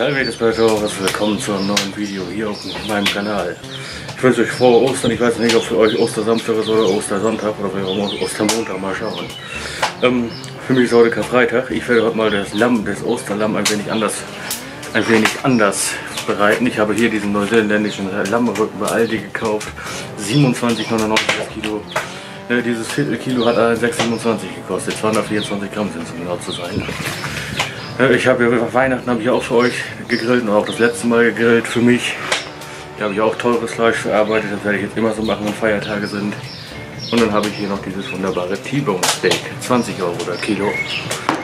Salve des Pastores, willkommen zu einem neuen Video hier auf meinem Kanal. Ich wünsche euch frohe Ostern, ich weiß nicht, ob für euch Ostersamstag ist oder Ostersonntag oder vielleicht auch Ostermontag, mal schauen. Ähm, für mich ist heute Karfreitag, ich werde heute mal das Lamm, das Osterlamm ein wenig anders, ein wenig anders bereiten. Ich habe hier diesen neuseeländischen Lammrücken bei Aldi gekauft, 27,99 Kilo. Ne, dieses Viertelkilo hat 6,27 gekostet, 224 Gramm sind es, um genau zu sein. Ich habe ja Weihnachten habe ich auch für euch gegrillt und auch das letzte Mal gegrillt für mich. Da habe ich auch teures Fleisch verarbeitet, das werde ich jetzt immer so machen, wenn Feiertage sind. Und dann habe ich hier noch dieses wunderbare T-Bone Steak, 20 Euro oder Kilo.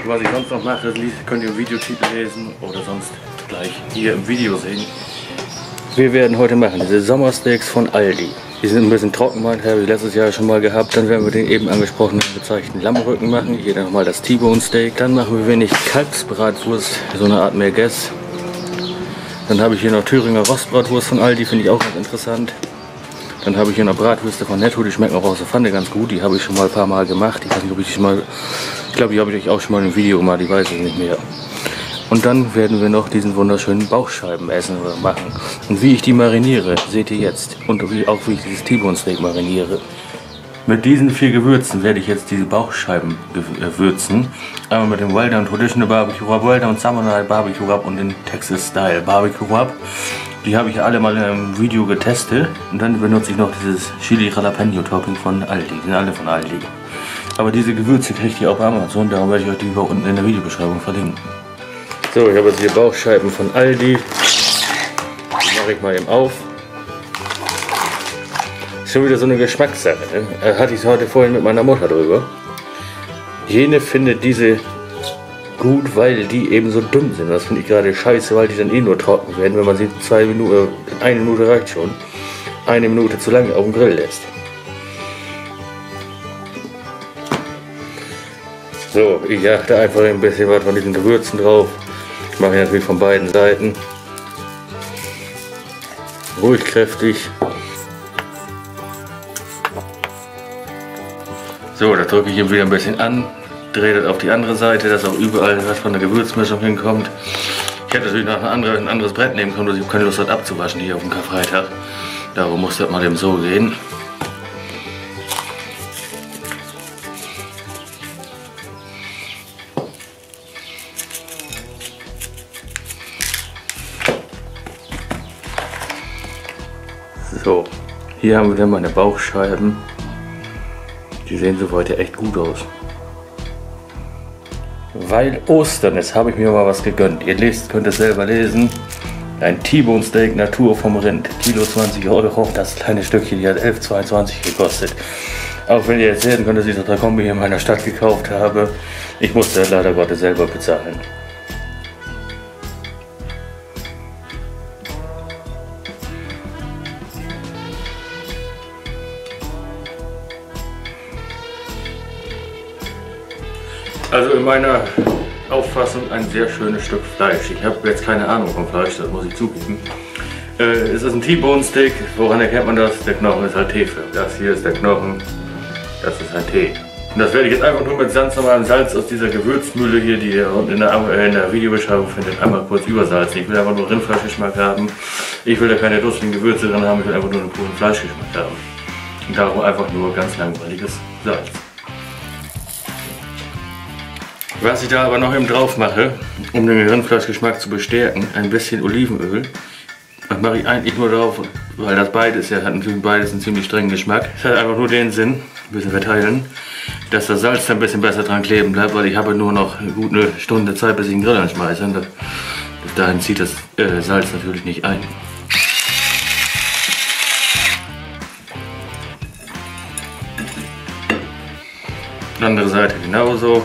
Was ich sonst noch mache, könnt ihr im Videotitel lesen oder sonst gleich hier im Video sehen. Wir werden heute machen diese Sommersteaks von Aldi. Die sind ein bisschen trocken, meint habe ich letztes Jahr schon mal gehabt. Dann werden wir den eben angesprochenen bezeichneten Lammrücken machen. Hier dann nochmal das T-Bone Steak. Dann machen wir wenig Kalbsbratwurst, so eine Art Merguez. Dann habe ich hier noch Thüringer Rostbratwurst von Aldi, finde ich auch ganz interessant. Dann habe ich hier noch Bratwürste von Netto, die schmecken auch aus der Pfanne ganz gut. Die habe ich schon mal ein paar Mal gemacht. Ich weiß nicht, ob ich die mal, ich glaube, die habe ich euch auch schon mal im Video gemacht, ich weiß es nicht mehr. Und dann werden wir noch diesen wunderschönen Bauchscheiben essen oder machen. Und wie ich die mariniere, seht ihr jetzt. Und auch wie ich dieses T-Bone Steak mariniere. Mit diesen vier Gewürzen werde ich jetzt diese Bauchscheiben würzen. Einmal mit dem Well Done Traditional Barbecue Rub, Well Done Samurai Barbecue Rub und den Texas Style Barbecue Rub. Die habe ich alle mal im Video getestet. Und dann benutze ich noch dieses Chili Jalapeno Topping von Aldi. Die sind alle von Aldi. Aber diese Gewürze kriegt ihr auch bei Amazon. Darum werde ich euch die hier unten in der Videobeschreibung verlinken. So, ich habe jetzt hier Bauchscheiben von Aldi. Die mache ich mal eben auf. Ist schon wieder so eine Geschmackssache. Ne? Äh, hatte ich heute vorhin mit meiner Mutter drüber. Jene findet diese gut, weil die eben so dünn sind. Das finde ich gerade scheiße, weil die dann eh nur trocken werden, wenn man sie zwei Minuten, äh, eine Minute reicht schon, eine Minute zu lange auf dem Grill lässt. So, ich achte einfach ein bisschen was von diesen Gewürzen drauf. Ich mache natürlich von beiden Seiten. Ruhig kräftig. So, da drücke ich ihm wieder ein bisschen an, drehe das auf die andere Seite, dass auch überall was von der Gewürzmischung hinkommt. Ich hätte natürlich noch ein, andere, ein anderes Brett nehmen können, ich habe keine Lust das abzuwaschen hier auf dem Karfreitag. Darum muss das mal eben so gehen. Hier haben wir meine Bauchscheiben. Die sehen soweit ja echt gut aus. Weil Ostern ist, habe ich mir mal was gegönnt. Ihr lest, könnt es selber lesen. Ein T-Bone Steak Natur vom Rind. Kilo 20 Euro. Das kleine Stückchen hier hat 11,22 gekostet. Auch wenn ihr jetzt sehen könnt, dass ich das Kombi hier in meiner Stadt gekauft habe. Ich musste leider Gottes selber bezahlen. Also in meiner Auffassung ein sehr schönes Stück Fleisch. Ich habe jetzt keine Ahnung vom Fleisch, das muss ich zugeben. Äh, es ist ein T-Bone Steak. Woran erkennt man das? Der Knochen ist halt T-förmig. Das hier ist der Knochen, das ist ein T. Und das werde ich jetzt einfach nur mit ganz normalem Salz aus dieser Gewürzmühle hier, die ihr unten in der, äh, in der Videobeschreibung findet, einmal kurz übersalzen. Ich will einfach nur Rindfleischgeschmack haben. Ich will da keine dusseligen Gewürze drin haben, ich will einfach nur einen puren Fleischgeschmack haben. Und darum einfach nur ganz langweiliges Salz. Was ich da aber noch eben drauf mache, um den Rindfleischgeschmack zu bestärken, ein bisschen Olivenöl. Das mache ich eigentlich nur drauf, weil das beides ja hat natürlich beides einen ziemlich strengen Geschmack. Es hat einfach nur den Sinn, ein bisschen verteilen, dass das Salz da ein bisschen besser dran kleben bleibt, weil ich habe nur noch eine Stunde Zeit, bis ich den Grill anschmeiße. Und bis dahin zieht das äh, Salz natürlich nicht ein. Andere Seite genauso.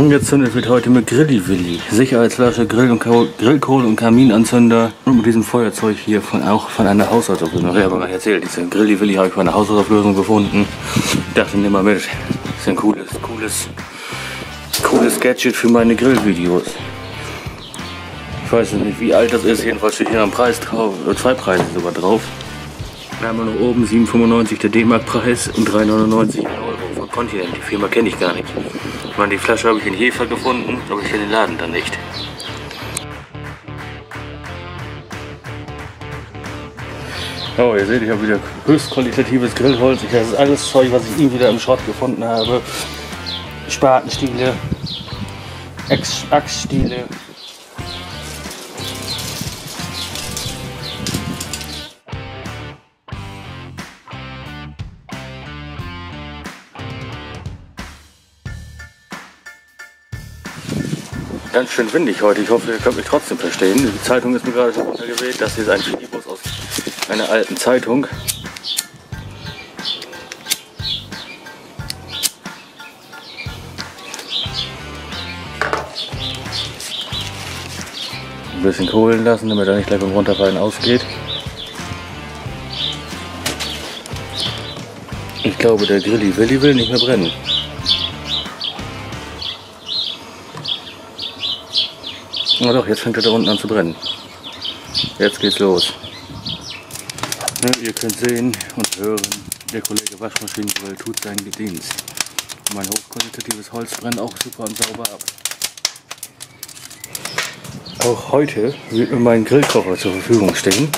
Angezündet wird heute mit Grilli-Willi. Sicherheitsflasche, Grill und Grillkohle und Kaminanzünder. Und mit diesem Feuerzeug hier von, auch von einer Haushaltsauflösung. Ich habe mal erzählt, diese Grilli-Willi habe ich von einer Haushaltsauflösung gefunden. Ich dachte, nimm mal mit. Das ist ein cooles, cooles, cooles Gadget für meine Grillvideos. Ich weiß nicht, wie alt das ist. Jedenfalls steht hier ein Preis drauf, zwei Preise sogar drauf. Wir haben noch oben 7,95 der D-Mark-Preis und 3,99 Euro von Continent. Die Firma kenne ich gar nicht. Meine, die Flasche habe ich in Hefer gefunden, aber ich kenne den Laden dann nicht. Oh, ihr seht, ich habe wieder höchst qualitatives Grillholz. Das ist alles Zeug, was ich ihm wieder im Schrott gefunden habe. Spatenstiele, Achsstiele. Ganz schön windig heute. Ich hoffe, ihr könnt mich trotzdem verstehen. Die Zeitung ist mir gerade schon runtergeweht. Das hier ist ein Filibus aus einer alten Zeitung. Ein bisschen kohlen lassen, damit er nicht gleich beim Runterfallen ausgeht. Ich glaube, der Grilli Willi will nicht mehr brennen. Na doch, jetzt fängt er da unten an zu brennen. Jetzt geht's los. Ne, ihr könnt sehen und hören, der Kollege Waschmaschinengrill tut seinen Dienst. Mein hochqualitatives Holz brennt auch super und sauber ab. Auch heute wird mir mein Grillkocher zur Verfügung stehen.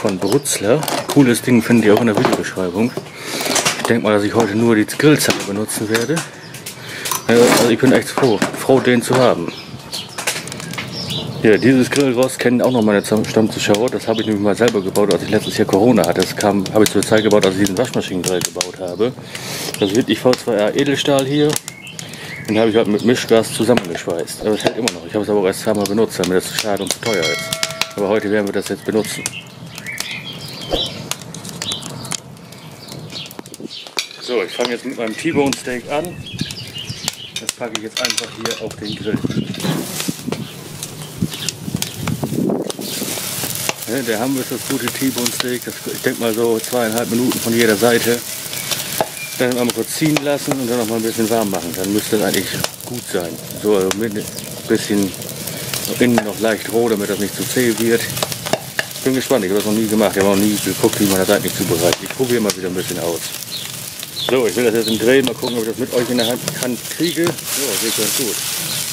Von Brutzler. Cooles Ding findet ihr auch in der Videobeschreibung. Ich denke mal, dass ich heute nur die Grillzange benutzen werde. Also ich bin echt froh, froh den zu haben. Ja, dieses Grillrost kennen auch noch meine Stammzuschauer. Das habe ich nämlich mal selber gebaut, als ich letztes Jahr Corona hatte. Das kam, habe ich zur Zeit gebaut, als ich diesen Waschmaschinengrill gebaut habe. Das ist wirklich V2R Edelstahl hier. Den habe ich halt mit Mischgas zusammengeschweißt. Aber es hält immer noch. Ich habe es aber auch erst zweimal benutzt, damit das zu schade und zu teuer ist. Aber heute werden wir das jetzt benutzen. So, ich fange jetzt mit meinem T-Bone Steak an. Das packe ich jetzt einfach hier auf den Grill. Ja, der haben wir das gute T-Bone Steak. Das, ich denke mal so zweieinhalb Minuten von jeder Seite. Dann einmal kurz ziehen lassen und dann noch mal ein bisschen warm machen. Dann müsste das eigentlich gut sein. So also mit ein bisschen innen noch leicht roh, damit das nicht zu zäh wird. Bin gespannt, ich habe das noch nie gemacht. Ich habe noch nie geguckt, wie man das eigentlich zubereitet. Ich probiere mal wieder ein bisschen aus. So, ich will das jetzt im Dreh mal gucken, ob ich das mit euch in der Hand kriege. So, sieht ganz gut.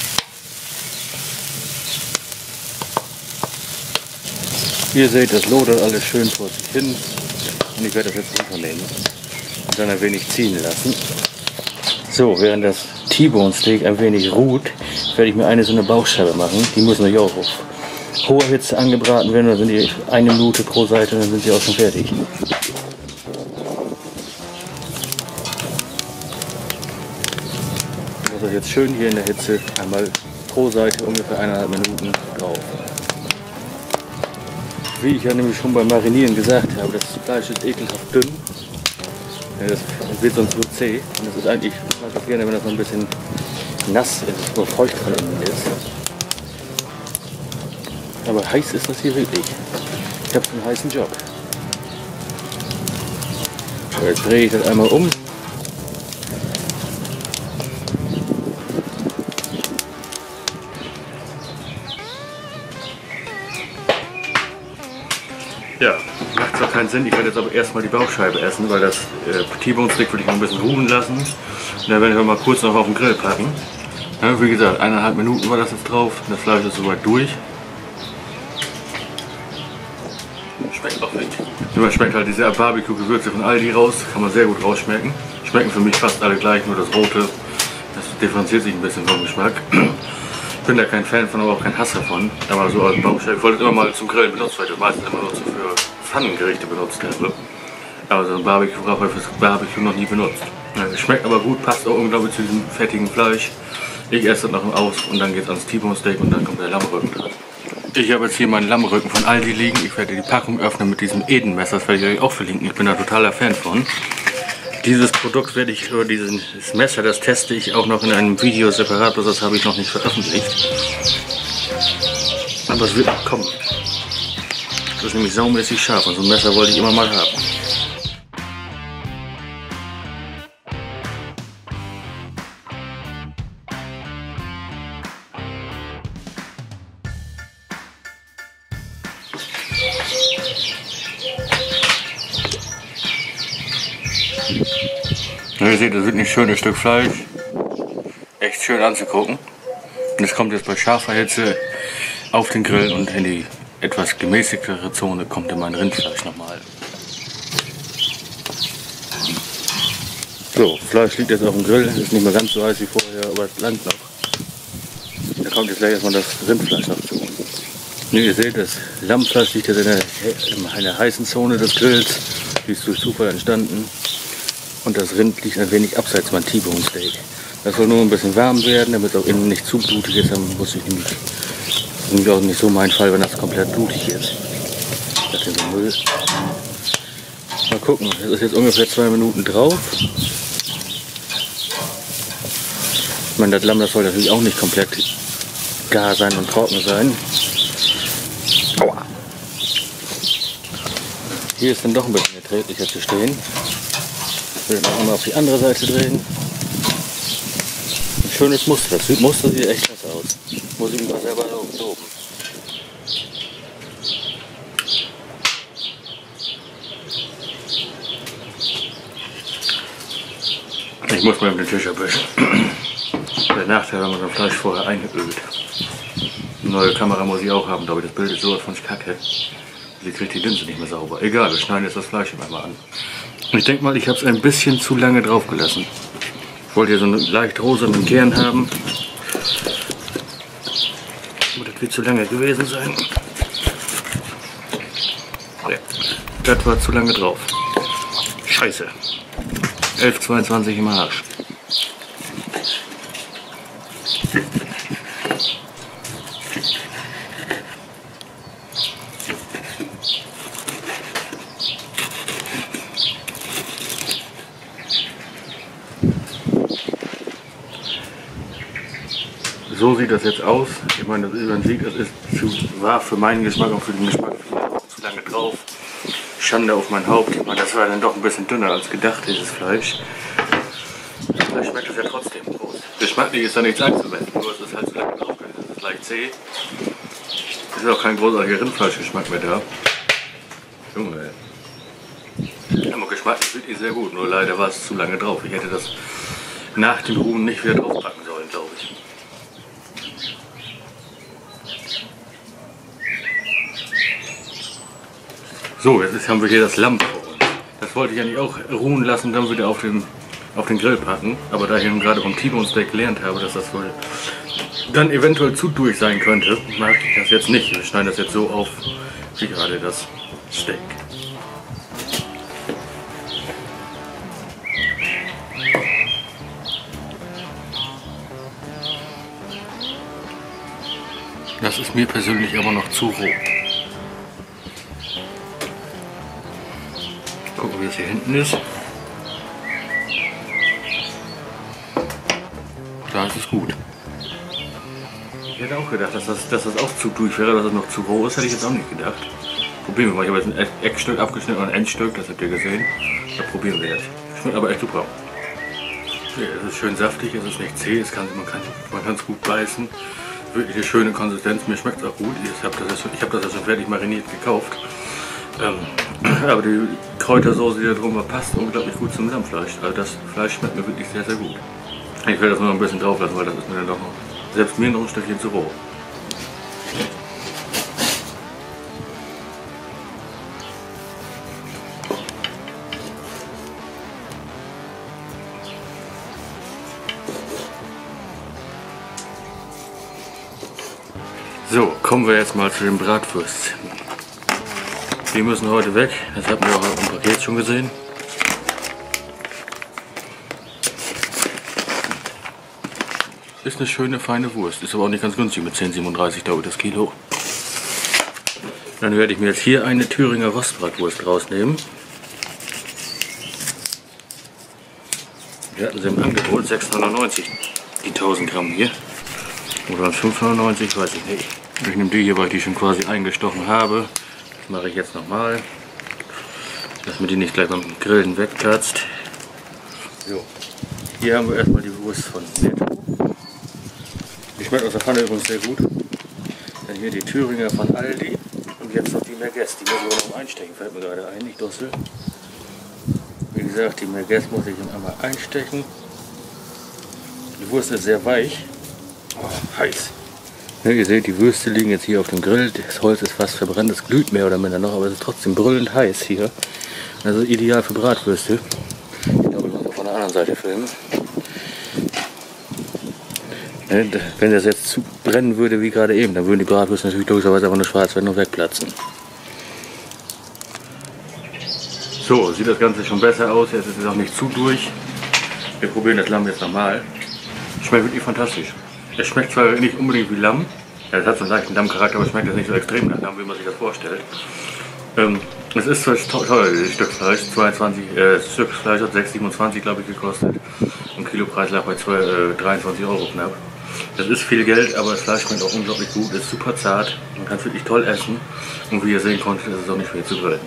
Ihr seht, das lodert alles schön vor sich hin. Und ich werde das jetzt unternehmen und dann ein wenig ziehen lassen. So, während das T-Bone Steak ein wenig ruht, werde ich mir eine so eine Bauchscheibe machen. Die muss natürlich auch auf hoher Hitze angebraten werden. Dann sind die eine Minute pro Seite und dann sind sie auch schon fertig. Ich das jetzt schön hier in der Hitze einmal pro Seite ungefähr eineinhalb Minuten drauf. Wie ich ja nämlich schon beim Marinieren gesagt habe, das Fleisch ist ekelhaft dünn. Ja, das wird sonst nur zäh. Und das ist eigentlich, ich mag auch gerne, wenn das so ein bisschen nass ist, nur feucht ist. Aber heiß ist das hier wirklich. Ich habe einen heißen Job. So, jetzt drehe ich das einmal um. Sinn, ich werde jetzt aber erstmal die Bauchscheibe essen, weil das äh, T-Bone Stick würde ich noch ein bisschen ruhen lassen. Und dann werde ich mal kurz noch auf den Grill packen. Ja, wie gesagt, eineinhalb Minuten war das jetzt drauf. Das Fleisch ist soweit durch. Schmeckt auch nicht. Man schmeckt halt diese Barbecue-Gewürze von Aldi raus, kann man sehr gut rausschmecken. Schmecken für mich fast alle gleich, nur das rote, das differenziert sich ein bisschen vom Geschmack. Ich bin da kein Fan von, aber auch kein Hass davon. Aber so als Bauchscheibe, ich wollte immer mal zum Grillen benutzen, weil das meistens immer nur so für Pfannengerichte benutzt habe. Aber so ein Barbecue ich fürs Barbecue noch nie benutzt. Es schmeckt aber gut, passt auch unglaublich zu diesem fettigen Fleisch. Ich esse das noch aus und dann geht es ans T-Bone Steak und dann kommt der Lammrücken dran. Ich habe jetzt hier meinen Lammrücken von Aldi liegen. Ich werde die Packung öffnen mit diesem Eden-Messer. Das werde ich euch auch verlinken. Ich bin da totaler Fan von. Dieses Produkt werde ich, oder dieses Messer, das teste ich auch noch in einem Video separat, das habe ich noch nicht veröffentlicht. Aber es wird kommen ist nämlich saumäßig scharf und so ein Messer wollte ich immer mal haben. Ja, ihr seht, das wird ein schönes Stück Fleisch. Echt schön anzugucken. Das kommt jetzt bei scharfer Hitze auf den Grill und in die etwas gemäßigtere Zone kommt dann mein Rindfleisch nochmal. So, Fleisch liegt jetzt auf dem Grill, ist nicht mehr ganz so heiß wie vorher, aber es langt noch. Da kommt jetzt gleich erstmal das Rindfleisch noch zu. Und ihr seht, das Lammfleisch liegt jetzt in der, in einer heißen Zone des Grills. Die ist durch Zufall entstanden. Und das Rind liegt ein wenig abseits mein T-Bone Steak. Das soll nur ein bisschen warm werden, damit es auch innen nicht zu blutig ist. Dann muss ich nämlich, nämlich auch nicht so mein Fall, wenn das komplett blutig ist. Das ist Müll. Mal gucken, es ist jetzt ungefähr zwei Minuten drauf. Ich meine, das Lamm, das soll natürlich auch nicht komplett gar sein und trocken sein. Aua. Hier ist dann doch ein bisschen erträglicher zu stehen. Ich will noch einmal auf die andere Seite drehen schönes Muster. Das Muster sieht echt klasse aus. Muss ich mal selber loben. Muss mal den Tisch abwischen. Der Nachteil, wenn man das Fleisch vorher eingeölt. Eine neue Kamera muss ich auch haben, glaube ich. Das Bild ist sowas von kacke. Sie kriegt die Linse nicht mehr sauber. Egal, wir schneiden jetzt das Fleisch immer mal an. Ich denke mal, ich habe es ein bisschen zu lange drauf gelassen. Ich wollte hier so einen leicht rosanen Kern haben. Aber das wird zu lange gewesen sein. Ja, das war zu lange drauf. Scheiße. 11,22 im Arsch. so sieht das jetzt aus. Ich meine, man sieht, es ist zu, war für meinen Geschmack und für den Geschmack. Schande auf mein Haupt. Meine, das war dann doch ein bisschen dünner als gedacht, dieses Fleisch. Vielleicht schmeckt es ja trotzdem groß. Geschmacklich ist da nichts einzuwenden, nur es ist halt zu lange drauf. Es ist leicht zäh. Es ist auch kein großartiger Rindfleischgeschmack mehr da. Junge. Aber geschmacklich wirklich sehr gut, nur leider war es zu lange drauf. Ich hätte das nach dem Ruhen nicht wieder draufpacken sollen, glaube ich. So, jetzt haben wir hier das Lamm vor uns. Das wollte ich eigentlich auch ruhen lassen, dann wieder auf den, auf den Grill packen. Aber da ich nun gerade vom T-Bone Steak gelernt habe, dass das wohl dann eventuell zu durch sein könnte, mag ich das jetzt nicht. Wir schneiden das jetzt so auf, wie gerade das Steak. Das ist mir persönlich aber noch zu roh. Wie es hier hinten ist. Da ist es gut. Ich hätte auch gedacht, dass das, dass das auch zu durch wäre, dass es noch zu roh ist, hätte ich jetzt auch nicht gedacht. Probieren wir mal. Ich habe jetzt ein Eckstück abgeschnitten und ein Endstück, das habt ihr gesehen. Das probieren wir jetzt. Schmeckt aber echt super. Okay, es ist schön saftig, es ist nicht zäh, es kann, man kann man es gut beißen. Wirklich eine schöne Konsistenz, mir schmeckt es auch gut. Ich habe das, hab das ja schon fertig mariniert gekauft. Ähm, aber die Kräutersoße, die da drum war, passt unglaublich gut zum Lammfleisch. Also das Fleisch schmeckt mir wirklich sehr, sehr gut. Ich werde das noch ein bisschen drauf lassen, weil das ist mir dann doch noch, selbst mir noch ein Stückchen zu roh. So, kommen wir jetzt mal zu den Bratwürstchen. Die müssen heute weg. Das habt ihr auch im Paket schon gesehen. Ist eine schöne, feine Wurst. Ist aber auch nicht ganz günstig mit 10,37 glaube ich das Kilo. Dann werde ich mir jetzt hier eine Thüringer Rostbratwurst rausnehmen. Wir hatten sie im Angebot 6,99 die 1000 Gramm hier. Oder 5,99, weiß ich nicht. Ich nehme die hier, weil ich die schon quasi eingestochen habe. Mache ich jetzt nochmal. Dass mir die nicht gleich beim Grillen wegkratzt. So. Hier haben wir erstmal die Wurst von Nett. Die schmeckt aus der Pfanne übrigens sehr gut. Dann hier die Thüringer von Aldi. Und jetzt noch die Merguez. Die muss ich aber noch einstecken, fällt mir gerade ein, nicht Dossel. Wegen gesagt, die Merguez muss ich einmal einstechen. Die Wurst ist sehr weich. Oh, heiß. Ja, ihr seht, die Würste liegen jetzt hier auf dem Grill. Das Holz ist fast verbrannt, es glüht mehr oder minder noch, aber es ist trotzdem brüllend heiß hier. Also ideal für Bratwürste. Ich glaube, ich muss auch von der anderen Seite filmen. Wenn das jetzt zu brennen würde wie gerade eben, dann würden die Bratwürste natürlich logischerweise einfach nur schwarz werden und wegplatzen. So, sieht das Ganze schon besser aus. Jetzt ist es auch nicht zu durch. Wir probieren das Lamm jetzt nochmal. Schmeckt wirklich fantastisch. Es schmeckt zwar nicht unbedingt wie Lamm. Ja, es hat so einen leichten Lammcharakter, aber es schmeckt jetzt nicht so extrem nach Lamm, wie man sich das vorstellt. Ähm, es ist zwar teuer, dieses Stück Fleisch. 22, äh, Stück Fleisch hat 6,27 glaube ich gekostet. Und Kilopreis lag bei 2, äh, 23 Euro knapp. Das ist viel Geld, aber das Fleisch schmeckt auch unglaublich gut, ist super zart. Man kann es wirklich toll essen. Und wie ihr sehen konntet, ist es auch nicht viel zu grillen.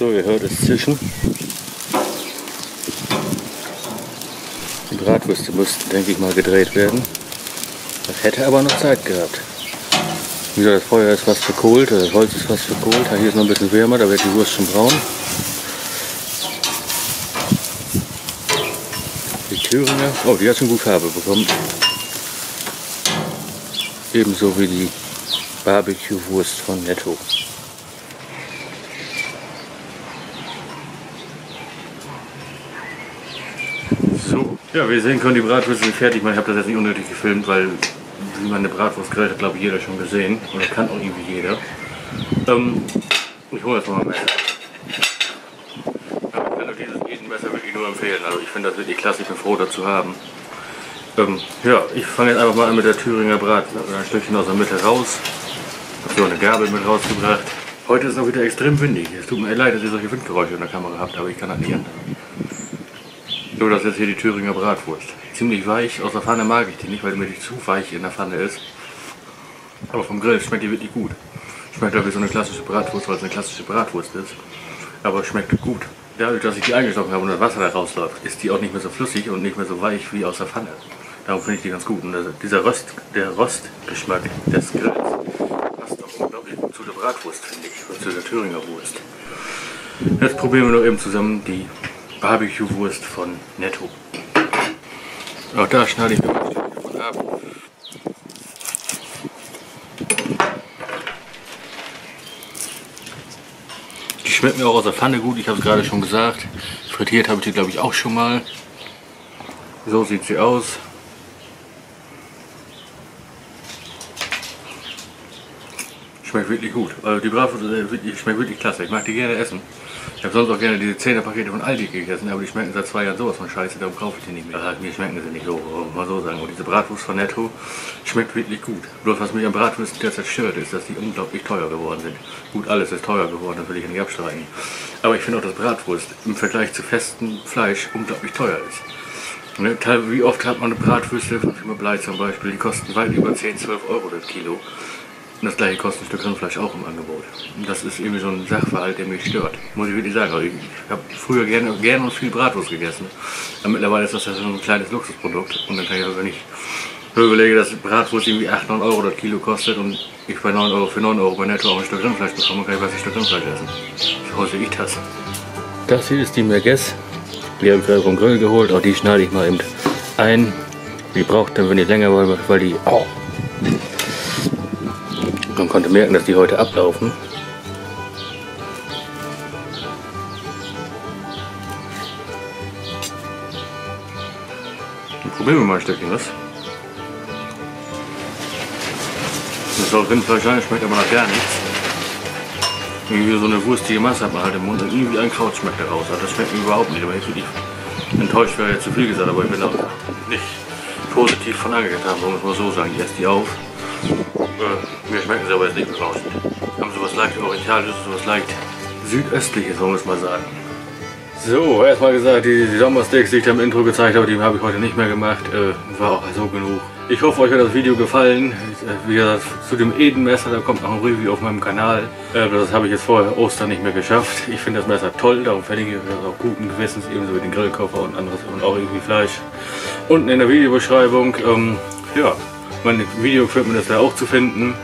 So, ihr hört es zischen. Die Bratwürste müssten, denke ich mal, gedreht werden. Das hätte aber noch Zeit gehabt. Wie gesagt, das Feuer ist fast verkohlt, das Holz ist fast verkohlt. Hier ist noch ein bisschen wärmer, da wird die Wurst schon braun. Die Thüringer, oh, die hat schon gut Farbe bekommen. Ebenso wie die Barbecue-Wurst von Netto. So, ja, wie ihr sehen können, die Bratwürste sind fertig. Ich habe das jetzt nicht unnötig gefilmt, weil wie man eine Bratwurst grillt, hat glaube ich jeder schon gesehen. Oder kann auch irgendwie jeder. Ähm, ich hole jetzt mal ein Messer. Ja, ich kann euch dieses Edenmesser wirklich nur empfehlen. Also ich finde das wirklich klasse, ich bin froh dazu haben. Ähm, ja, ich fange jetzt einfach mal an mit der Thüringer Brat. Ein Stückchen aus der Mitte raus. Habe so eine Gabel mit rausgebracht. Heute ist es noch wieder extrem windig. Es tut mir leid, dass ihr solche Windgeräusche in der Kamera habt, aber ich kann das nicht ändern. So, das ist jetzt hier die Thüringer Bratwurst. Ziemlich weich, aus der Pfanne mag ich die nicht, weil die mir nicht zu weich in der Pfanne ist. Aber vom Grill schmeckt die wirklich gut. Schmeckt wie so eine klassische Bratwurst, weil es eine klassische Bratwurst ist. Aber schmeckt gut. Dadurch, dass ich die eingestochen habe und das Wasser da rausläuft, ist die auch nicht mehr so flüssig und nicht mehr so weich wie aus der Pfanne. Darum finde ich die ganz gut. Und dieser Röst, der Rostgeschmack des Grills passt auch unglaublich gut zu der Bratwurst, finde ich, und zu der Thüringer Wurst. Jetzt probieren wir noch eben zusammen die Barbecue-Wurst von Netto. Auch da schneide ich mir Stückchen davon ab. Die schmeckt mir auch aus der Pfanne gut, ich habe es gerade schon gesagt. Frittiert habe ich die glaube ich auch schon mal. So sieht sie aus. Schmeckt wirklich gut. Also die Bratwurst äh, schmeckt wirklich klasse. Ich mag die gerne essen. Ich habe sonst auch gerne diese 10er Pakete von Aldi gegessen, aber die schmecken seit zwei Jahren sowas von scheiße, darum kaufe ich die nicht mehr. Also mir schmecken sie nicht so, mal so sagen. Und diese Bratwurst von Netto schmeckt wirklich gut. Bloß was mich am Bratwurst derzeit stört, ist, dass die unglaublich teuer geworden sind. Gut, alles ist teuer geworden, das will ich nicht abstreiten. Aber ich finde auch, dass Bratwurst im Vergleich zu festem Fleisch unglaublich teuer ist. Ne, wie oft hat man eine Bratwürste von Firma Blei zum Beispiel, die kosten weit über 10, 12 Euro das Kilo. Das gleiche kostet ein Stück Rindfleisch auch im Angebot. Und das ist irgendwie so ein Sachverhalt, der mich stört. Muss ich wirklich sagen. Also ich habe früher gerne, gerne und viel Bratwurst gegessen. Aber mittlerweile ist das ja so ein kleines Luxusprodukt. Und dann kann ich aber nicht überlege, dass Bratwurst irgendwie 8, 9 Euro das Kilo kostet und ich bei 9 Euro für 9 Euro bei Netto auch ein Stück Rindfleisch bekomme, kann ich was ein Stück Rindfleisch essen. So sehe ich das. Das hier ist die Merguez. Die habe ich gerade vom Grill geholt. Auch die schneide ich mal eben ein. Die braucht dann, wenn die länger wollen, weil die... Oh. Man konnte merken, dass die heute ablaufen. Dann probieren wir mal ein Stückchen was. Das soll Rindfleisch schmeckt aber nach gar nichts. Irgendwie so eine wurstige Masse hat man halt im Mund und irgendwie ein Kraut schmeckt da raus. Also das schmeckt mir überhaupt nicht, aber ich bin enttäuscht, wäre jetzt zu viel gesagt, aber ich bin auch nicht positiv von angetan, es mal so sagen. Ich esse die auf. Äh, mir schmecken sie aber jetzt nicht berauschend. Haben so was leicht orientalisches, so was leicht südöstliches, wollen wir es mal sagen. So, erstmal gesagt, die, die Sommersteaks, die ich da im Intro gezeigt habe, die habe ich heute nicht mehr gemacht. Äh, war auch so genug. Ich hoffe, euch hat das Video gefallen. Äh, wie gesagt, zu dem Edenmesser, da kommt noch ein Review auf meinem Kanal. Äh, das habe ich jetzt vorher Ostern nicht mehr geschafft. Ich finde das Messer toll, darum verlinke ich das auch guten Gewissens, ebenso wie den Grillkoffer und anderes und auch irgendwie Fleisch. Unten in der Videobeschreibung. Ähm, ja, mein Video findet mir das da auch zu finden.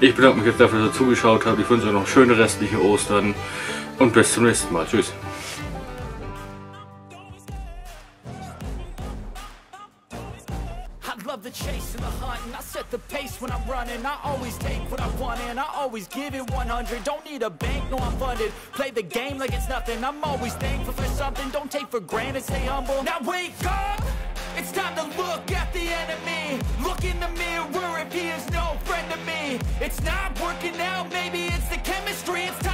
Ich bedanke mich jetzt dafür, dass ihr zugeschaut habt. Ich wünsche euch noch schöne restliche Ostern und bis zum nächsten Mal. Tschüss. the pace when I'm running I always take what I want and I always give it 100 Don't need a bank, no I'm funded Play the game like it's nothing I'm always thankful for something Don't take for granted, stay humble Now wake up! It's time to look at the enemy. Look in the mirror if he is no friend to me. It's not working out, maybe it's the chemistry. It's time